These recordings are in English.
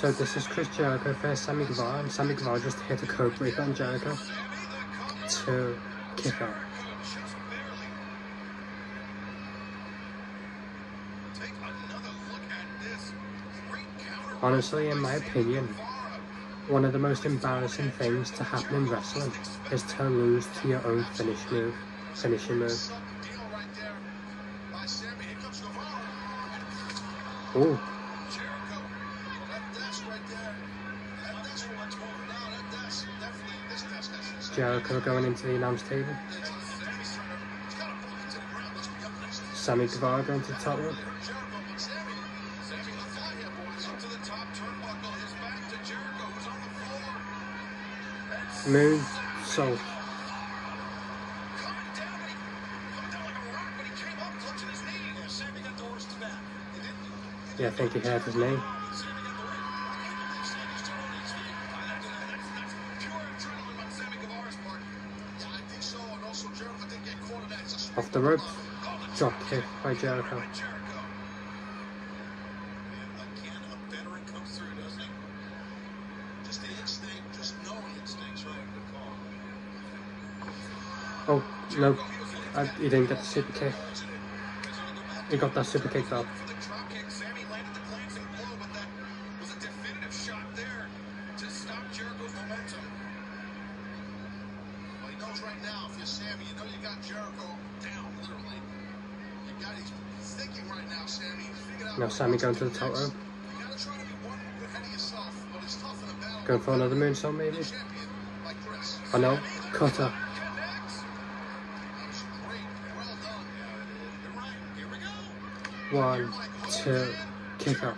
So this is Chris Jericho versus Sammy Guevara, and Sammy Guevara just hit a code breaker on Jericho to kick out. Honestly, in my opinion, one of the most embarrassing things to happen in wrestling is to lose to your own finish move, finishing move. Ooh. Jericho going into the announce table. Sammy Guevara going to the top rope. Moon, Soul. Yeah, I think he had his name. Off the rope, drop kick by Jericho. Oh, no. I, he didn't get the super kick. He got that super kick though. Now Sammy going to the top rope. Going for another moonsault maybe? Oh no, cutter. One, two, kick up.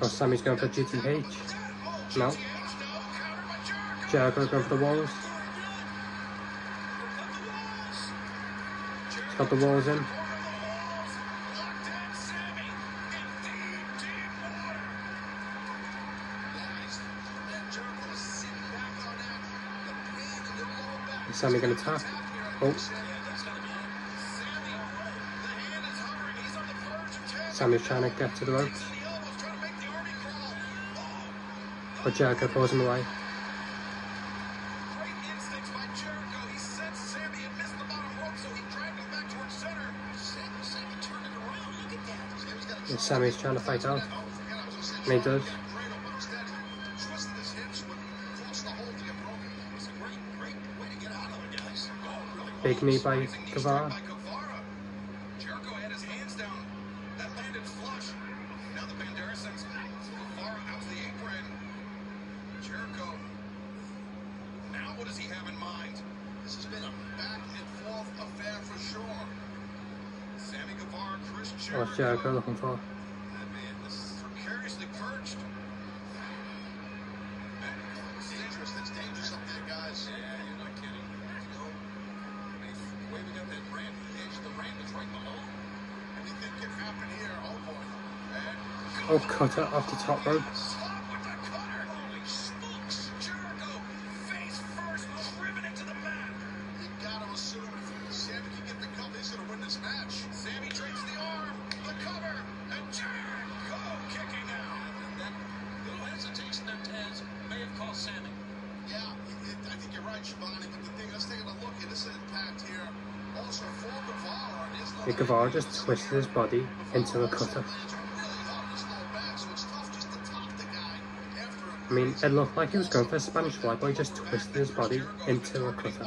Oh, Sammy's going for GTH. No. Jericho going for the walls. Got the walls in. Is Sammy going to tap? Oh. Sammy's trying to get to the ropes. But Jericho pulls him away. And Sammy's trying to fight out. And he does. Big knee by Guevara. Jericho had his hands down. That landed flush. Now the Bandera sends Guevara out to the apron. Jericho. Now what does he have in mind? This has been a back and forth affair for sure. Sammy Guevara, Chris Jericho. What's Jericho looking for? That man, this is precariously perched. It's dangerous. It's dangerous up there, guys. Yeah, you're not kidding. You know, the way we got that ramp, the edge of the ramp is right below. Here. Oh Oh, cutter off the top rope. Stop with the cutter. Holy smokes. Jericho, face first, driven into the mat. You gotta assume if Sammy can get the cover, he's gonna win this match. Sammy trades the arm, the cover, and Jericho kicking out. And that little hesitation that Taz may have cost Sammy. Yeah, it, I think you're right, Schiavone. But the thing, let's take a look at this impact here. Also, for Is Guevara just twisted his body into a cutter. I mean, it looked like he was going for a Spanish fly, but he just twisted his body into a cutter.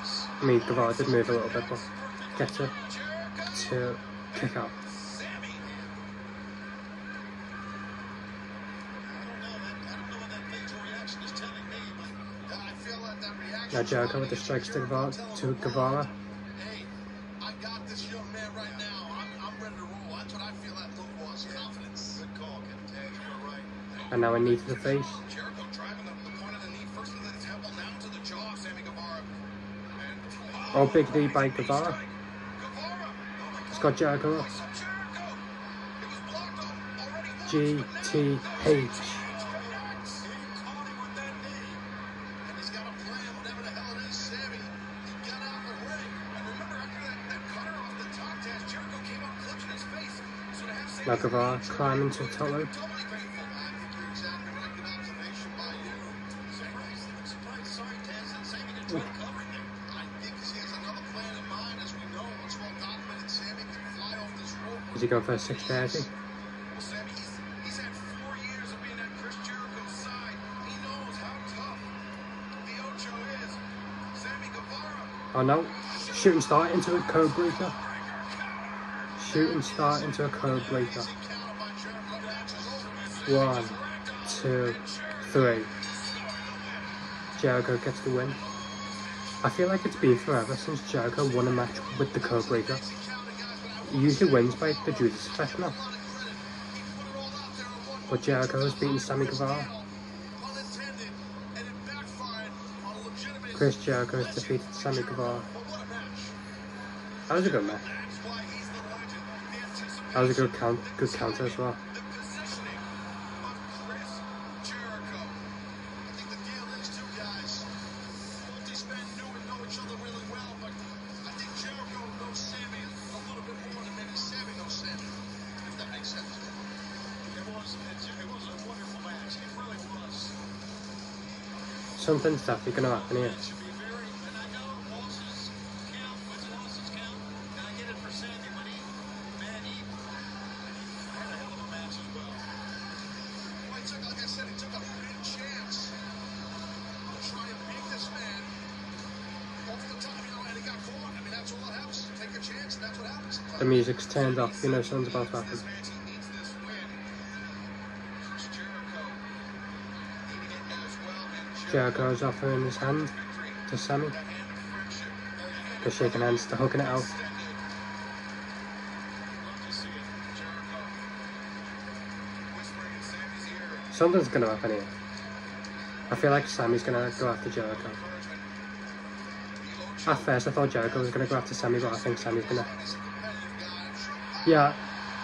I mean, Guevara did move a little bit, but it to kick out. Now Jericho with the strikes to Guevara. To Guevara. And now a knee to the face. Jericho driving the, the point of the knee first into the temple, now to the jaw of Sammy Guevara. And, Oh, big knee by Guevara. It's got Jericho up. Jericho! It was blocked off already the Ocho is. Sammy Guevara. Oh no. Shooting star into a code breaker. Shooting star into a code breaker. Counter by Jericho. Match is over. One, two, three. Jericho gets the win. I feel like it's been forever since Jericho won a match with the code breaker. Usually wins by the Judas effect now. But Jericho has beaten Sammy Guevara. Chris Jericho has defeated Sammy Guevara. That was a good match. That was a good count, good counter as well. The positioning of Chris Jericho. I think the deal is, too, guys. Both these men knew and know each other really well, but I think Jericho knows Sammy a little bit more than maybe Sammy knows Sammy. If that makes sense. It was, it was a wonderful match. It really was. Something's definitely going to happen here. It should be very, and I know losses count, wins and losses count, and I get it for Sammy, but he, man, he, he had a hell of a match as well. Well, he took, like I said, he took a big chance to try and beat this man off the top, you know, and he got caught. I mean, that's all that happens. Take a chance, and that's what happens. The music's turned off, you know something's about to happen. This match, he needs this win. Chris Jericho needing it as Jericho's offering his hand to Sammy. They're shaking hands, they're hugging it out. Something's to happen here. I feel like Sammy's to go after Jericho. At first I thought Jericho was to go after Sammy, but I think Sammy's to... Yeah,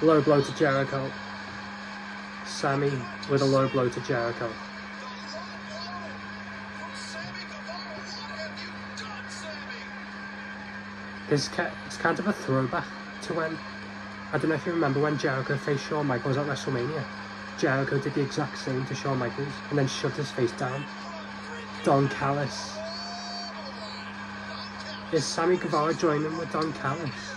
low blow to Jericho. Sammy with a low blow to Jericho. This it's kind of a throwback to when I don't know if you remember when Jericho faced Shawn Michaels at WrestleMania. Jericho did the exact same to Shawn Michaels and then shoved his face down. Don Callis. Is Sammy Guevara joining with Don Callis?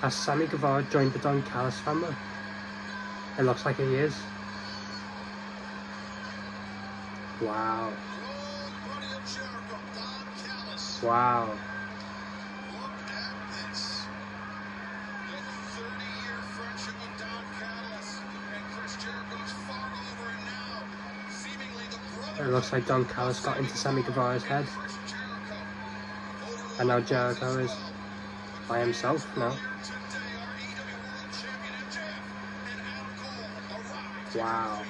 Has Sammy Guevara joined the Don Callis family? It looks like he is. Wow. Wow. It looks like Don Callis got into Sammy Guevara's head. And now Jericho is by himself now. Wow.